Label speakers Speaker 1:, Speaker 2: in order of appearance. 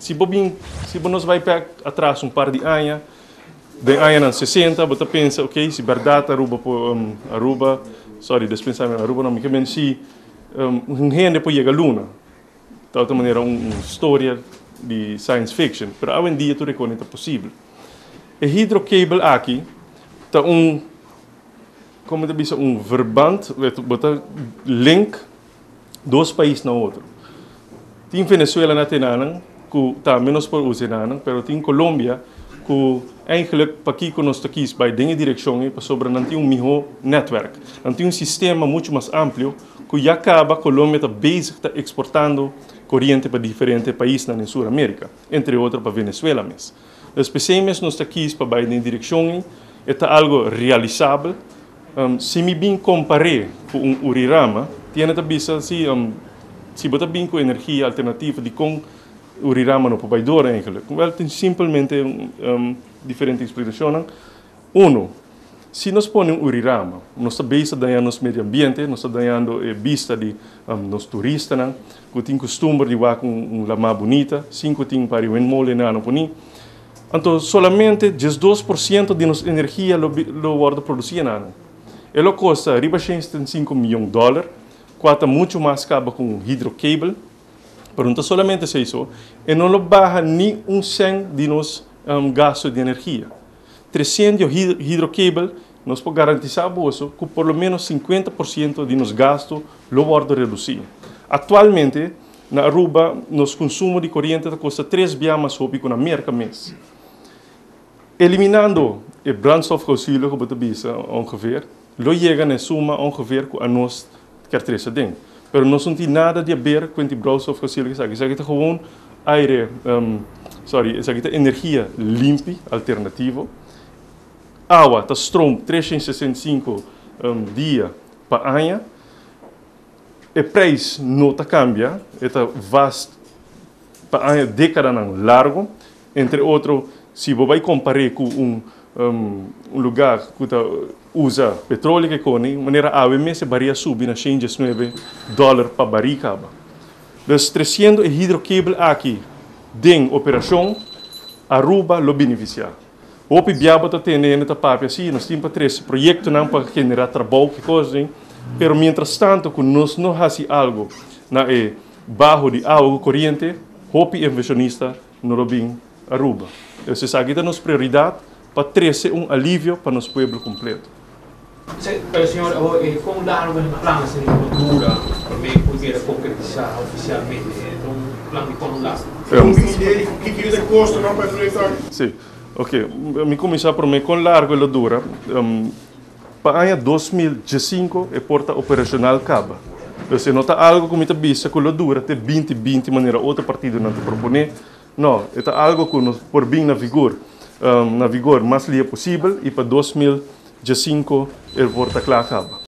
Speaker 1: se bobin, se nós vai para atrás um par de anos, de anos 60, você pensa, ok, se verdade Aruba, um, Aruba, sorry, despensamento Aruba não, mas se um, gente pode chegar à Luna, de outra maneira, uma história de science fiction, mas hoje em dia tu reconhece possível. E hidrocable aqui, está um, como te diz, um verband, bota link dois países na outro. Tem Venezuela na tenanang, que está menos por usinanang, pero tem Colômbia, que eigenlijk aqui que nós estamos vai em direção para sobre tem um melhor network, tem um sistema muito mais amplo que já acaba a Colômbia está basic exportando corrente para diferentes países na Sul América, entre outros para Venezuela mesmo. Especialmente estamos aqui para vai em direção é algo realizável. Um, se me bem comparei com um Urirama, tiene também se um, se botar bem com energia alternativa de com Urirama no provedor eigenlijk. Wel, tem simplesmente um, diferente explicação. Um, se nós ponemos Urirama, nós estamos danhando nosso meio ambiente, nós estamos danhando a vista de um, nos turistas, né? que tem costume de ir com uma lama bonita, cinco tem para o mole na ano Então, solamente 12% de nossa energia lo, lo guarda produzir na ano. Custa riba 5 milhões de dólares, custa muito mais cabo com hidrocable, Pergunta solamente se isso, e não baja nem um cento de nos um, gasto de energia. 300 hidrocable nos pode garantizar que por menos 50% de nos gasto lo pode reduzir. Atualmente, na Aruba, nos consumo de corrente custa 3 vezes mais rápido que na América mês. Eliminando o brandstof fóssil, como você disse, ongeveer, lo chega na suma ongeveer a nós quer trazer dentro. Pero não senti nada de ver com o browser fóssil que sabe. Isso aqui é gewoon aire, um, sorry, isso aqui é energia limpa, alternativo. Água, tá stroom 365 um, dias para ano. O preço não tá cambia, está vasto para ano década largo. Entre outros, se você vai comparar com um, um, lugar que usa petróleo que cone, maneira AWM se varia subir na 119 dólares para baril caba. Dos 300 hidrocable aqui, den operação, Aruba lo beneficiar. O biaba está tendo nesta papel assim, nós temos três projetos não para generar trabalho que coisa, pero mientras tanto, que nós não fazemos algo na e bajo de água corrente, o inversionista não lo bem Aruba. Essa é a nossa prioridade para trazer um alívio para nosso povo completo.
Speaker 2: Pero señor, eh, ¿cómo dar un plan de agricultura para me poder concretizar oficialmente um plano de conulato?
Speaker 3: Um ideia que que de custo não para enfrentar?
Speaker 1: Sim. Ok, me começar por mim com largo e dura. Um, para ano 2015 é porta operacional acaba. Você nota algo como está vista com a dura até 2020 maneira outro partido não te propõe. Não, é algo que nos por bem na vigor, um, na vigor mais lia possível e para 2015 dia 5 ele volta lá acaba.